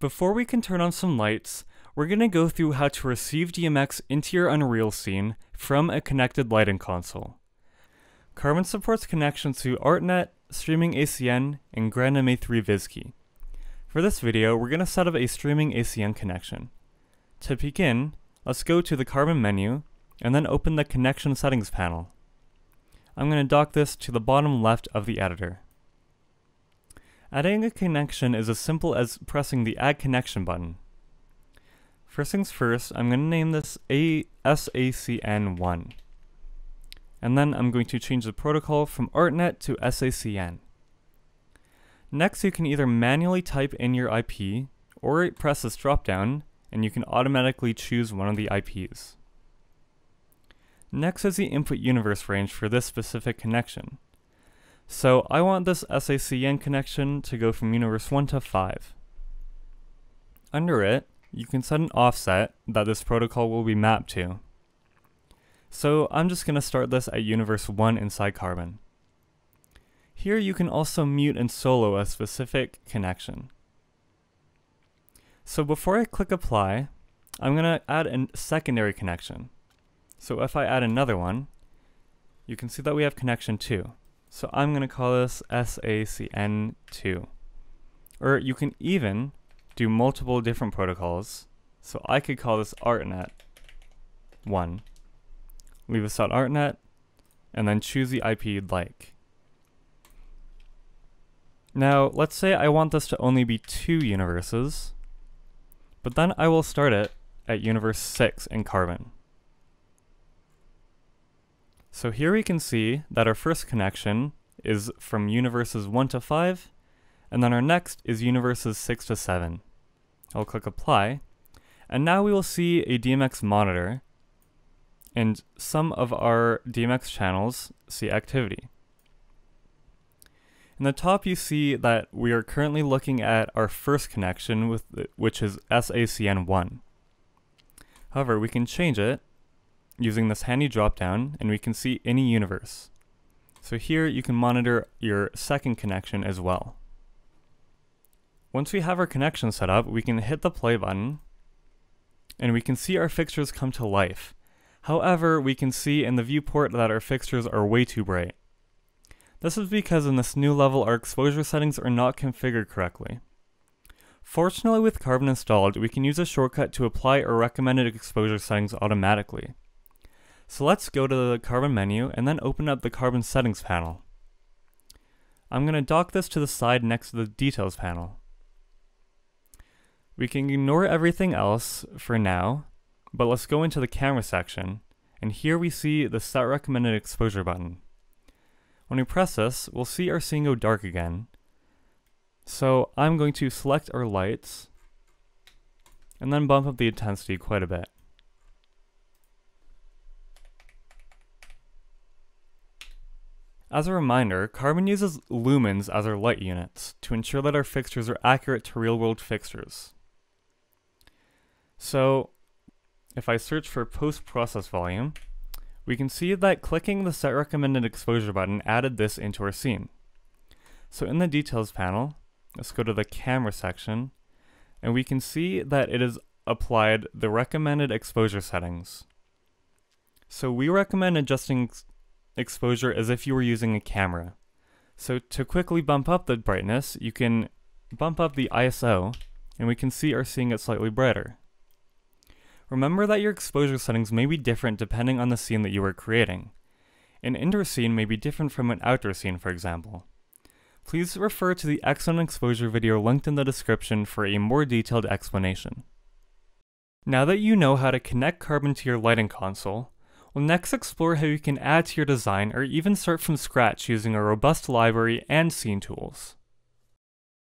Before we can turn on some lights, we're going to go through how to receive DMX into your Unreal scene from a connected lighting console. Carbon supports connections to ArtNet, Streaming ACN, and GrandMA 3 VizKey. For this video, we're going to set up a Streaming ACN connection. To begin, let's go to the Carbon menu, and then open the Connection Settings panel. I'm going to dock this to the bottom left of the editor. Adding a connection is as simple as pressing the Add Connection button. First things first, I'm going to name this SACN1. And then I'm going to change the protocol from ArtNet to SACN. Next, you can either manually type in your IP, or press this dropdown, and you can automatically choose one of the IPs. Next is the input universe range for this specific connection. So I want this SACN connection to go from universe 1 to 5. Under it, you can set an offset that this protocol will be mapped to. So I'm just going to start this at universe 1 inside Carbon. Here you can also mute and solo a specific connection. So before I click apply, I'm going to add a secondary connection. So if I add another one, you can see that we have connection 2. So I'm going to call this SACN2. Or you can even do multiple different protocols. So I could call this ArtNet 1. Leave this at ArtNet, and then choose the IP you'd like. Now, let's say I want this to only be two universes, but then I will start it at universe 6 in Carbon. So here we can see that our first connection is from universes 1 to 5, and then our next is universes 6 to 7. I'll click apply, and now we will see a DMX monitor, and some of our DMX channels see activity. In the top you see that we are currently looking at our first connection with which is SACN1. However, we can change it using this handy dropdown and we can see any universe. So here you can monitor your second connection as well. Once we have our connection set up, we can hit the play button and we can see our fixtures come to life. However, we can see in the viewport that our fixtures are way too bright. This is because in this new level our exposure settings are not configured correctly. Fortunately with Carbon installed, we can use a shortcut to apply our recommended exposure settings automatically. So let's go to the Carbon menu and then open up the Carbon settings panel. I'm going to dock this to the side next to the details panel. We can ignore everything else for now, but let's go into the camera section, and here we see the set recommended exposure button. When we press this, we'll see our scene go dark again. So I'm going to select our lights, and then bump up the intensity quite a bit. As a reminder, Carbon uses lumens as our light units to ensure that our fixtures are accurate to real-world fixtures. So, if I search for post-process volume, we can see that clicking the Set Recommended Exposure button added this into our scene. So in the Details panel, let's go to the Camera section, and we can see that it has applied the recommended exposure settings. So we recommend adjusting exposure as if you were using a camera. So to quickly bump up the brightness, you can bump up the ISO, and we can see our seeing it slightly brighter. Remember that your exposure settings may be different depending on the scene that you are creating. An indoor scene may be different from an outdoor scene, for example. Please refer to the X-Zone exposure video linked in the description for a more detailed explanation. Now that you know how to connect Carbon to your lighting console, We'll next explore how you can add to your design or even start from scratch using a robust library and scene tools.